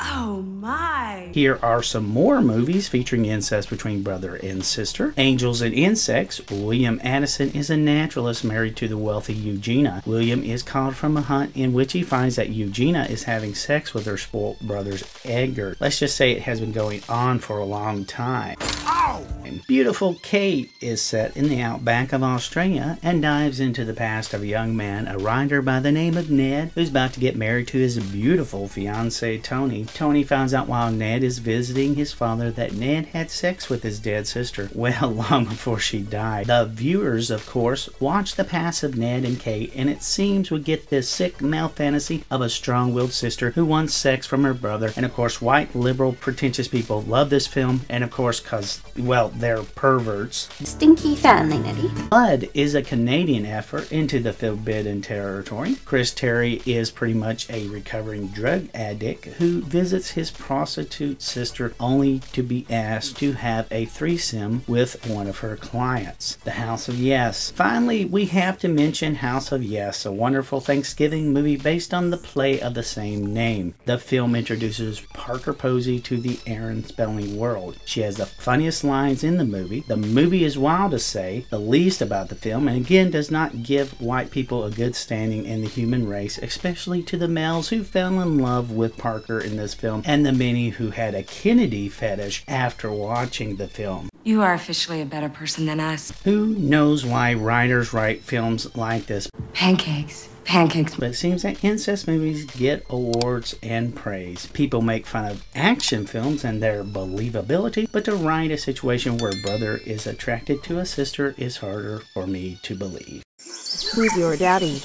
Oh my! Here are some more movies featuring incest between brother and sister. Angels and Insects. William Adamson is a naturalist married to the wealthy Eugenia. William is called from a hunt in which he finds that Eugenia is having sex with her spoilt brother's Edgar. Let's just say it has been going on for a long time. And beautiful Kate is set in the outback of Australia and dives into the past of a young man, a writer by the name of Ned, who's about to get married to his beautiful fiancee Tony. Tony finds out while Ned is visiting his father that Ned had sex with his dead sister, well, long before she died. The viewers, of course, watch the past of Ned and Kate, and it seems we get this sick male fantasy of a strong willed sister who wants sex from her brother. And of course, white, liberal, pretentious people love this film, and of course, because, well, they're perverts. Stinky family, Nettie. Blood is a Canadian effort into the forbidden territory. Chris Terry is pretty much a recovering drug addict who visits his prostitute sister only to be asked to have a threesome with one of her clients. The House of Yes. Finally, we have to mention House of Yes, a wonderful Thanksgiving movie based on the play of the same name. The film introduces Parker Posey to the Aaron Spelling world. She has the funniest lines in the movie. The movie is wild to say the least about the film, and again does not give white people a good standing in the human race, especially to the males who fell in love with Parker in this film and the many who had a Kennedy fetish after watching the film. You are officially a better person than us. Who knows why writers write films like this? Pancakes. Pancakes. But it seems that incest movies get awards and praise. People make fun of action films and their believability, but to write a situation where brother is attracted to a sister is harder for me to believe. Who's your daddy?